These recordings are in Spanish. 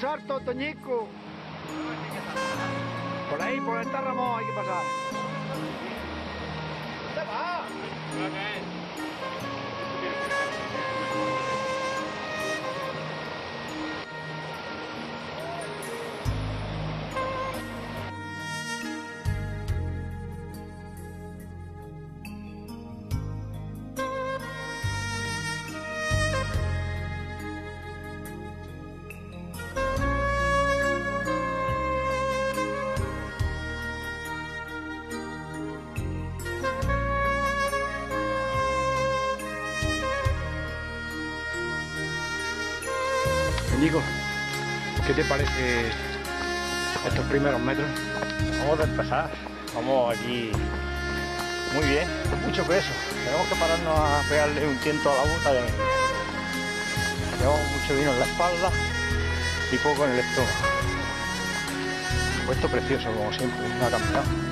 Salto, Toñico. Por ahí, por el Ramón, hay que pasar. ¿Dónde va? Nico, ¿qué te parece estos primeros metros? Vamos a empezar, vamos aquí muy bien, mucho peso. Tenemos que pararnos a pegarle un tiento a la bota Llevamos mucho vino en la espalda y poco en el estómago. Puesto precioso como siempre, una campeona.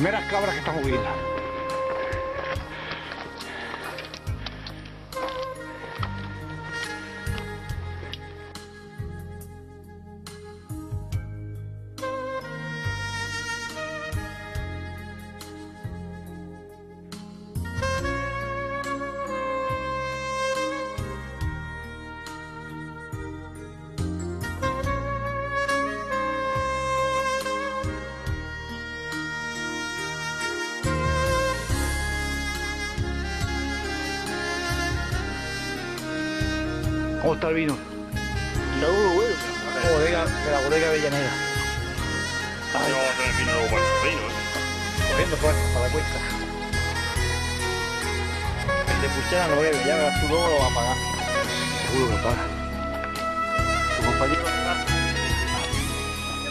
Primeras cabras que estamos viendo. ¿Cómo está el vino? Está muy bueno. Bodega, de la bodega Avellaneda. Vamos a tener vino para el vino, ¿eh? Cogiendo fuerza para la cuesta. El de Puchera no bebe, ya verás tú luego lo va a pagar. Seguro que para. Tu compañero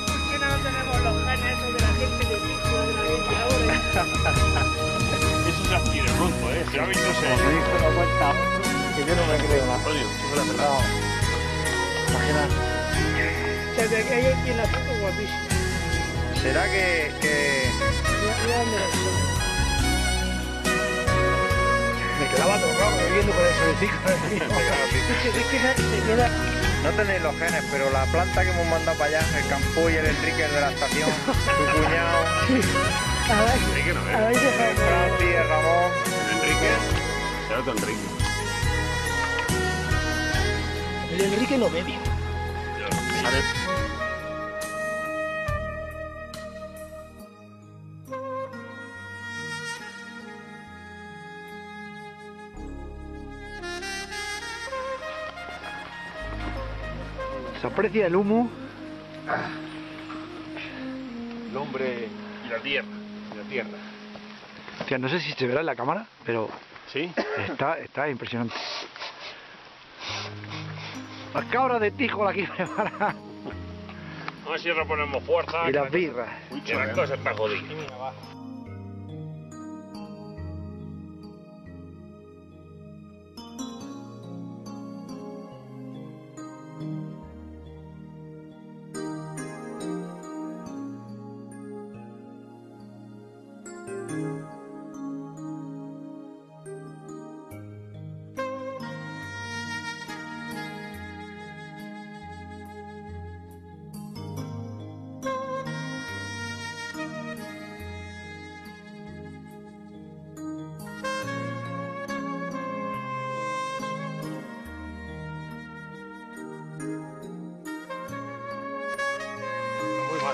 ¿Por qué no tenemos los genes esos de la gente de pico, de la gente ahora? Eso se adquiere pronto, ¿eh? Si habéis no sé. como me dijo una cuenta, yo no me creo nada. La No, imagínate. Ve que hay aquí en la foto guapísima. ¿Será que, que. Me quedaba atorrado bebiendo con. Es que, se, se queda... no tenéis los genes, pero la planta que hemos mandado para allá, el Campo y el Enrique el de la estación, tu cuñado, Enrique no bebe. habéis el dejado... El Ramón, Enrique. Otro Enrique. El Enrique no bebe. Se aprecia el humo. El hombre y la tierra. Y la tierra. Hostia, no sé si se verá en la cámara, pero ¿Sí? está, está impresionante. Las cabras de Tijo aquí preparadas. A ver si ahora ponemos fuerza. Y las birras. Uy, que la cosa está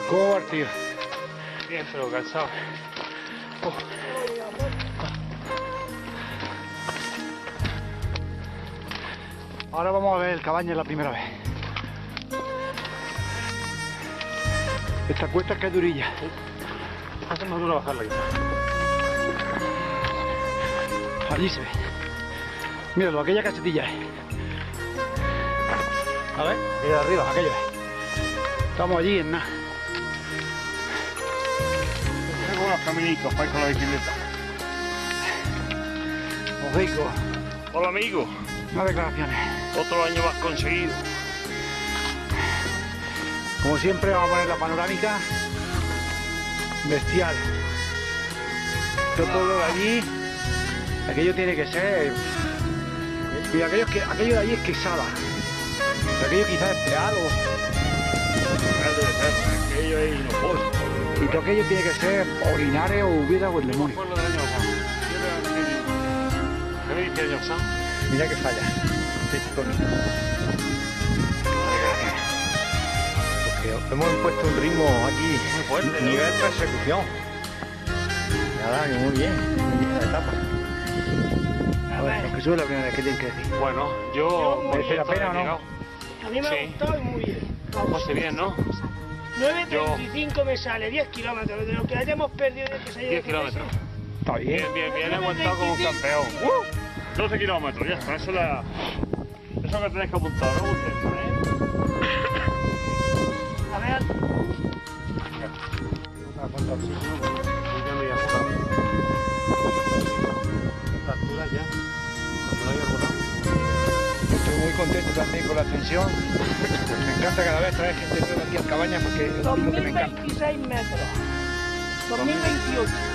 ¿Cómo va tío? Bien, pero cansado. Ahora vamos a ver el cabaña la primera vez. Esta cuesta es que es durilla. Hace más duro bajarla. Allí se ve. Míralo, aquella casetilla es. A ver, mira arriba, aquello es. Estamos allí en nada. Para ir con la bicicleta. Ojico, Hola amigo, más declaraciones. otro año más conseguido. Como siempre vamos a poner la panorámica bestial. Todo pueblo de allí, aquello tiene que ser... Y aquello, que, aquello de allí es quesada. Aquello quizás es peal o... Aquello es inoposo. Y todo aquello tiene que ser orinares o hubiera o el demonio. Mira que falla. Porque hemos puesto un ritmo aquí, Muy fuerte, ¿no? nivel persecución. Nada, que muy bien, muy bien la etapa. A ver, los que sube la primera vez, ¿qué tienen que decir? Bueno, yo... ¿Merece la pena o no? Llegado. A mí me Sí. ha gustado y muy bien. Pues bien, ¿no? 9.35 me sale, 10 kilómetros. De lo que hayamos perdido de que se haya 10 kilómetros. Está bien. Bien, bien, bien, he aguantado como un campeón. ¡Uh! 12 kilómetros, ya está, eso es la... Eso que tenéis que apuntar, no ¿eh? A ver, Ya Estoy muy contento también con la ascensión. Me encanta cada vez traer gente nueva aquí a Cabañas porque es lo que me encanta. 2026 metros. 2028.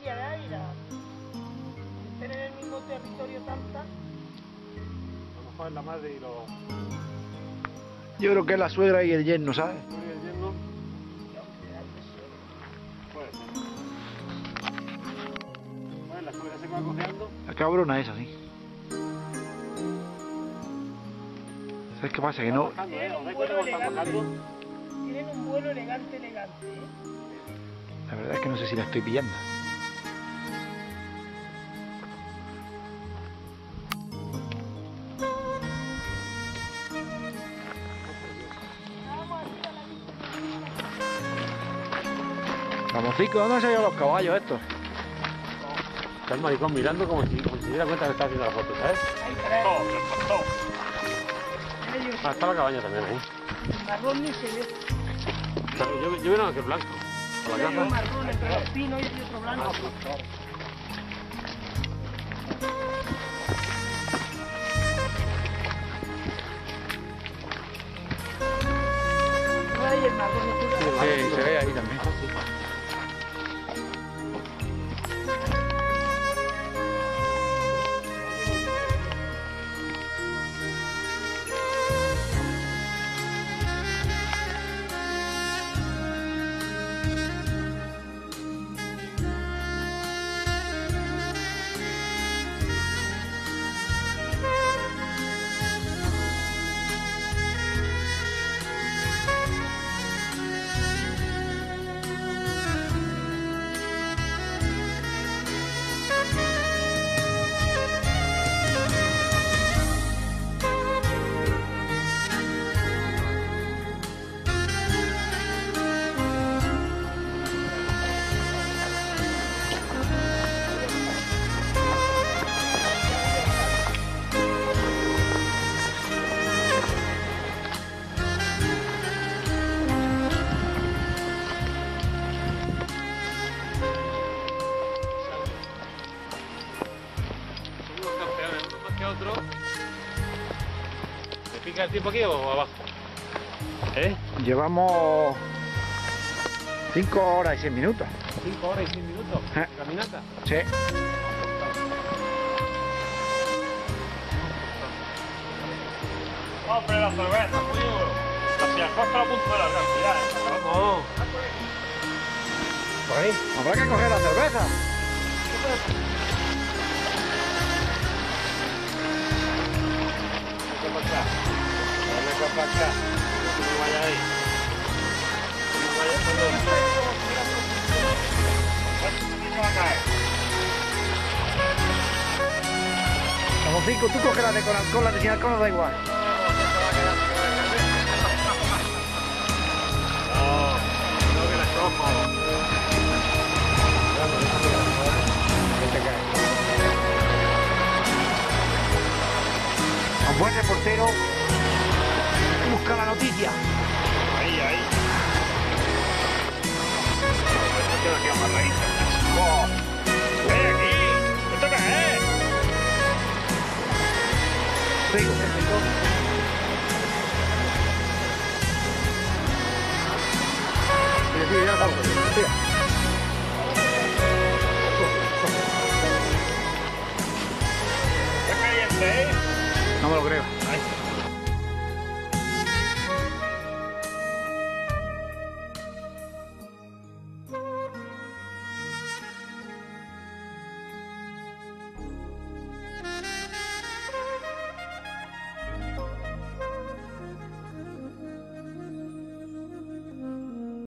Familia de águilas. Estén en el mismo territorio tanta. A lo mejor es la madre y los... Yo creo que es la suegra y el yerno, ¿sabes? ¿Y el yerno? Puede ser. Bueno, la suegra se va cojeando. La cabrona esa, sí. ¿Sabes qué pasa? Que no... ¿eh? Tienen un vuelo elegante, elegante. ¿eh? La verdad es que no sé si la estoy pillando. ¿Dónde se ido los caballos estos? Está el maricón mirando como si, como si se diera cuenta que está haciendo la foto, ¿sabes? Hay tres. ¡Oh, Ah, está la cabaña también ahí. marrón ni se ve. Yo, yo veo que es blanco. Por la Hay un casa. marrón entre los pinos y otro blanco. Está- Sí, se ve ahí también. Indica el tiempo aquí o abajo? ¿Eh? Llevamos 5 horas y 6 minutos. 5 horas y 6 minutos. Eh. Caminata. Sí. Hombre, la cerveza, tío. Hacia el costa la punta de la cantidad, ¿eh? Vamos. Por ahí. Habrá que coger la cerveza. ¿Qué pasa? Para acá. No vaya ahí. No vaya ¿Qué va a caer? Como 5, tú coges la de con alcohol, la de sin alcohol, da igual. No, no. Un buen reportero la noticia. Ahí, ahí. Aquí! Toca, eh! Ya ¿eh? No me lo creo.